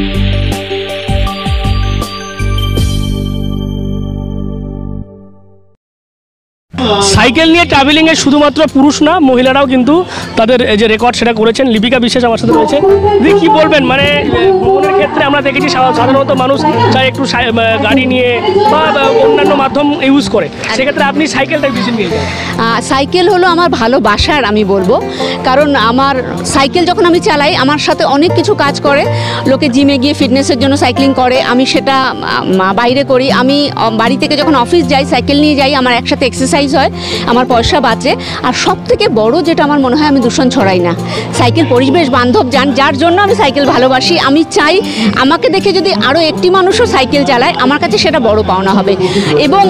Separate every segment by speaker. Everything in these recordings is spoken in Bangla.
Speaker 1: Thank you. সাইকেল নিয়ে ট্রাভেলিং এ শুধুমাত্র পুরুষ না, মহিলারাও কিন্তু তাদের যে রেকর্ড সেটা করেছেন। লিপিকা বিশ্বাস আমার সাথে রয়েছে। দিদি, কি বলবেন? মানে ভ্রমণের ক্ষেত্রে আমরা দেখেছি সাধারণত মানুষ চাই একটু গাড়ি নিয়ে বা অন্যান্য মাধ্যম ইউজ করে। সেক্ষেত্রে আপনি সাইকেলটাই বেশি নিয়ে
Speaker 2: সাইকেল হলো আমার ভালোবাসার, আমি বলব। কারণ আমার সাইকেল যখন আমি চালাই, আমার সাথে অনেক কিছু কাজ করে। লোকে জিমে গিয়ে ফিটনেসের জন্য সাইক্লিং করে। আমি সেটা বাইরে করি। আমি বাড়ি থেকে যখন অফিস যাই, সাইকেল নিয়ে যাই, আমার একসাথে এক্সারসাইজ হয়। আমার পয়সা বাঁচে, আর সব থেকে বড় যেটা আমার মনে হয় আমি দূষণ ছড়াই না। সাইকেল পরিবেশ বান্ধব, যান, যার জন্য আমি সাইকেল ভালোবাসি, আমি চাই আমাকে দেখে যদি আরও একটি মানুষও সাইকেল চালায়, আমার কাছে সেটা বড় পাওনা হবে। এবং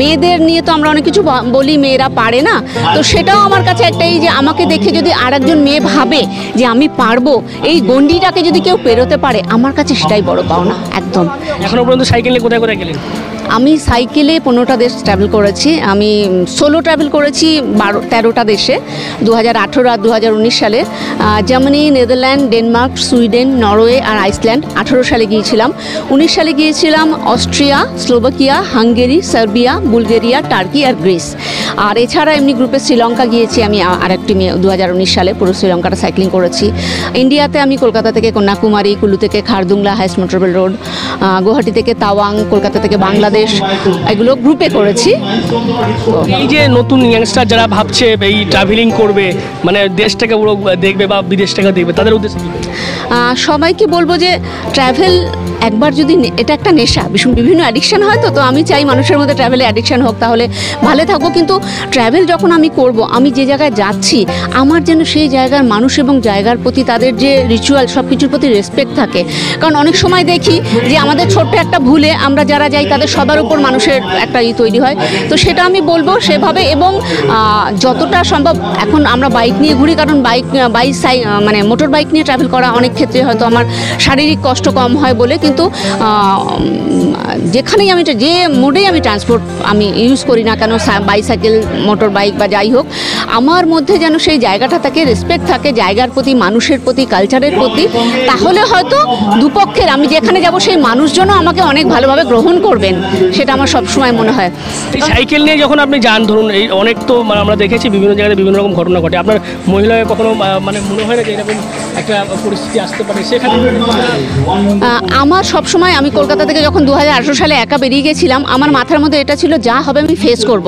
Speaker 2: মেয়েদের নিয়ে তো আমরা অনেক কিছু বলি, মেয়েরা পারে না। তো সেটাও আমার কাছে একটাই যে আমাকে দেখে যদি আর একজন মেয়ে ভাবে যে আমি পারব, এই গণ্ডিটাকে যদি কেউ পেরোতে পারে, আমার কাছে সেটাই বড় পাওনা, একদম।
Speaker 1: এখনও পর্যন্ত সাইকেল নিয়ে কোথায় কোথায় গেলেন?
Speaker 2: আমি সাইকেলে পনেরোটা দেশ ট্রাভেল করেছি। আমি সোলো ট্রাভেল করেছি বারো, তেরোটা দেশে দু হাজার আঠেরো আর দু হাজার উনিশ সালে। Germany Netherland Denmark Sweden Norway আর আইসল্যান্ড আঠেরো সালে গিয়েছিলাম। উনিশ সালে গিয়েছিলাম Austria, Slovakia, Hungary, Serbia, Bulgaria, Turkey আর গ্রিস। আর এছাড়া এমনি গ্রুপে শ্রীলঙ্কা গিয়েছি আমি আ- আরেকটি মেয়ে দু সালে পুরো শ্রীলঙ্কাটা সাইক্লিং করেছি। ইন্ডিয়াতে আমি কলকাতা থেকে কন্যাকুমারী কুলু থেকে Khardungla highest motorable road Guwahati থেকে তাওয়াং, কলকাতা থেকে বাংলাদেশ এগুলো গ্রুপে করেছি।
Speaker 1: এই যে নতুন ইয়াংস্টার যারা ভাবছে এই ট্রাভেলিং করবে মানে দেশটাকে পুরো দেখবে বা বিদেশটাকে দেখবে তাদের উদ্দেশ্যে কি?
Speaker 2: সবাইকে বলব যে ট্রাভেল একবার যদি এটা একটা নেশা। ভীষণ বিভিন্ন অ্যাডিকশান হয় তো তো আমি চাই মানুষের মধ্যে ট্রাভেলে অ্যাডিকশান হোক তাহলে ভালো থাকব কিন্তু ট্রাভেল যখন আমি করব আমি যে জায়গায় যাচ্ছি আমার যেন সেই জায়গার মানুষ এবং জায়গার প্রতি তাদের যে রিচুয়াল সব কিছুর প্রতি রেসপেক্ট থাকে। কারণ অনেক সময় দেখি যে আমাদের ছোট্ট একটা ভুলে আমরা যারা যাই তাদের সবার উপর মানুষের একটা ই তৈরি হয়। তো সেটা আমি বলব সেভাবে এবং যতটা সম্ভব এখন আমরা বাইক নিয়ে ঘুরি, কারণ বাইক বাইক সাই মানে মোটর বাইক নিয়ে ট্রাভেল করা অনেক ক্ষেত্রে হয়তো আমার শারীরিক কষ্ট কম হয় বলে, কিন্তু যেখানেই আমি যে মোডেই আমি ট্রান্সপোর্ট আমি ইউজ করি না কেন বাইসাইকেল মোটর বাইক বা যাই হোক, আমার মধ্যে যেন সেই জায়গাটা থাকে রেসপেক্ট থাকে, জায়গার প্রতি, মানুষের প্রতি কালচারের প্রতি, তাহলে হয়তো দুপক্ষের, আমি যেখানে যাব সেই মানুষজনও আমাকে অনেক ভালোভাবে গ্রহণ করবেন। সেটা আমার সবসময় মনে হয়।
Speaker 1: এই সাইকেল নিয়ে যখন আপনি যান ধরুন এই অনেক তো মানে আমরা দেখেছি বিভিন্ন জায়গায় বিভিন্ন রকম ঘটনা ঘটে। আপনার মহিলাকে কখনো মানে মনে হয় না যে এরকম একটা পরিস্থিতি আসতে পারে সেখানে?
Speaker 2: আমার সবসময় আমি কলকাতা থেকে যখন দু সালে একা বেরিয়ে গেছিলাম আমার মাথার মধ্যে এটা ছিল যা হবে আমি ফেস করব।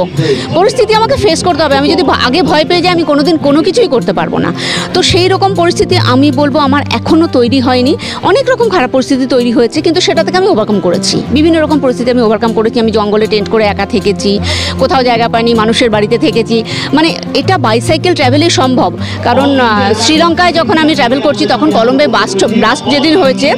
Speaker 2: পরিস্থিতি আমাকে ফেস করতে হবে। আমি যদি আগে ভয় পেয়ে যাই আমি কোনোদিন কোনো কিছুই করতে পারব না। তো সেই রকম পরিস্থিতি আমি বলব আমার এখনও তৈরি হয়নি। অনেক রকম খারাপ পরিস্থিতি তৈরি হয়েছে কিন্তু সেটা থেকে আমি ওভারকাম করেছি। বিভিন্ন রকম পরিস্থিতি আমি ওভারকাম করেছি আমি জঙ্গলে টেন্ট করে একা থেকেছি কোথাও জায়গা পাইনি মানুষের বাড়িতে থেকেছি। মানে এটা বাইসাইকেল ট্রাভেলে সম্ভব। কারণ শ্রীলঙ্কায় যখন আমি ট্রাভেল করছি তখন কলম্বে বাস্ট ব্লাস্ট যেদিন হয়েছে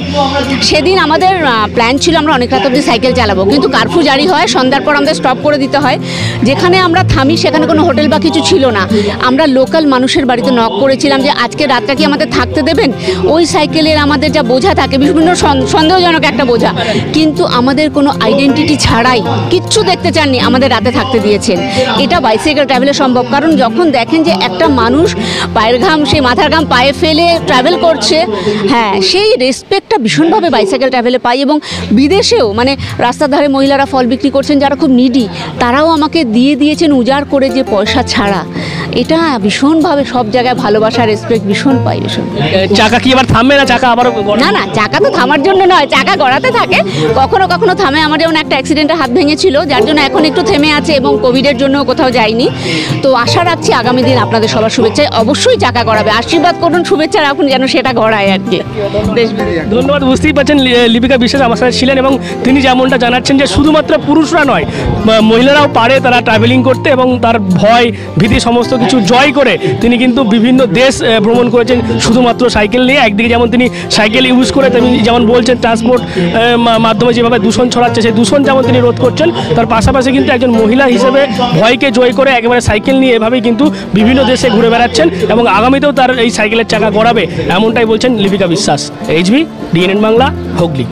Speaker 2: সেদিন আমাদের প্ল্যান ছিল আমরা অনেক রাত অবধি সাইকেল চালাবো। কিন্তু কারফিউ জারি হয় সন্ধ্যার পর আমাদের স্টপ করে দিতে হয়। যেখানে আমরা থামি সেখানে কোনো হোটেল বা কিছু ছিল না। আমরা লোকাল মানুষের বাড়িতে নক করেছিলাম যে আজকে রাতটা কি আমাদের থাকতে দেবেন? ওই সাইকেলের আমাদের যা বোঝা থাকে বিভিন্ন সন- সন্দেহজনক একটা বোঝা। কিন্তু আমাদের কোনো আইডেন্টিটি ছাড়াই কিচ্ছু দেখতে চাননি আমাদের রাতে থাকতে দিয়েছেন। এটা বাইসাইকেল ট্রাভেলে সম্ভব, কারণ যখন দেখেন যে একটা মানুষ পায়ের ঘাম সেই মাথার ঘাম পায়ে ফেলে ট্রাভেল করছে হ্যাঁ সেই রেসপেক্টটা ভীষণভাবে বাইসাইকেল ট্রাভেলে পাই এবং বিদেশেও মানে রাস্তার ধারে মহিলারা ফল বিক্রি করছেন, যারা খুব নিডি তারাও আমাকে দিয়ে দিয়েছেন উজাড় করে যে পয়সা ছাড়া। এটা ভীষণভাবে সব জায়গায় ভালোবাসা রেসপেক্ট ভীষণ পাই ভীষণ
Speaker 1: চাকা কি আবার থামবে না? চাকা আবার
Speaker 2: না না চাকা তো থামার জন্য নয় চাকা গড়াতে থাকে। কখনো কখনো থামে আমার যেমন একটা অ্যাক্সিডেন্টে হাত ভেঙেছিল যার জন্য এখন একটু থেমে আছে এবং কোভিডের জন্য কোথাও যায়নি। তো আশা রাখছি আগামী দিন আপনাদের সবার শুভেচ্ছায় অবশ্যই চাকা গড়াবে। আশীর্বাদ করুন শুভেচ্ছা রাখুন যেন সেটা গড়ায় আর কি। বেশ
Speaker 1: ধন্যবাদ বুঝতেই পারছেন লিপিকা বিশ্বাস আমার সাথে ছিলেন এবং তিনি যেমনটা জানাচ্ছেন যে শুধুমাত্র পুরুষরা নয় মহিলারাও পারে তারা ট্রাভেলিং করতে এবং তার ভয় ভীতি সমস্ত কিছু জয় করে তিনি কিন্তু বিভিন্ন দেশ ভ্রমণ করেছেন। শুধুমাত্র সাইকেল নিয়ে, একদিকে যেমন তিনি সাইকেল ইউজ করে তিনি যেমন বলছেন ট্রান্সপোর্ট মাধ্যমে যেভাবে দূষণ ছড়াচ্ছে, সেই দূষণ যেমন তিনি রোধ করছেন, তার পাশাপাশি কিন্তু একজন মহিলা হিসেবে ভয়কে জয় করে একেবারে সাইকেল নিয়ে এভাবেই কিন্তু বিভিন্ন দেশে ঘুরে বেড়াচ্ছেন এবং আগামীতেও তার এই সাইকেলের চাকা গড়াবে, এমনটাই বলছেন লিপিকা বিশ্বাস। HB DNN Bangla, Hooghly.